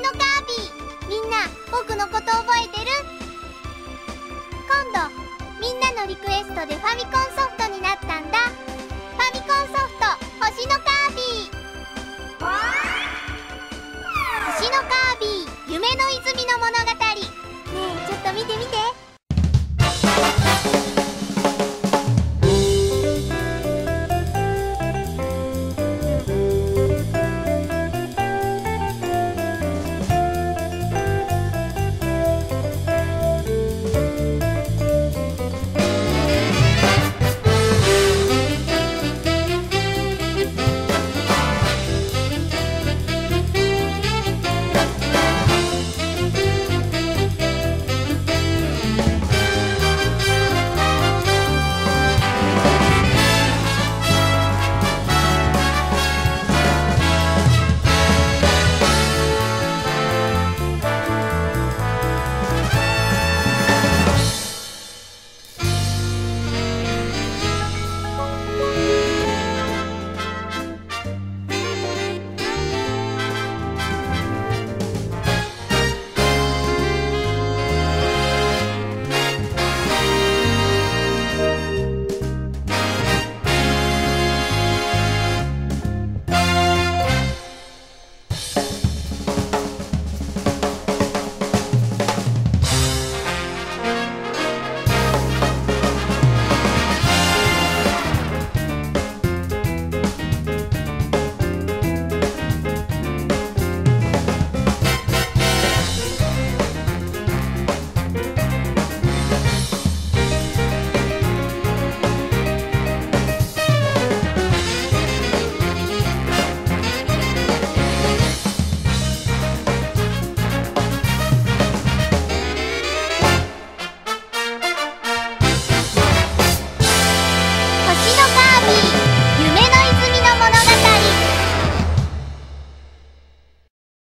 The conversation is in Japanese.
のカービィ。みんな僕のこと覚えてる？今度みんなのリクエストでファミコンソフトになったんだ。ファミコンソフト星のカービィ。星のカービィ夢の泉の物語。ねえちょっと見て見て。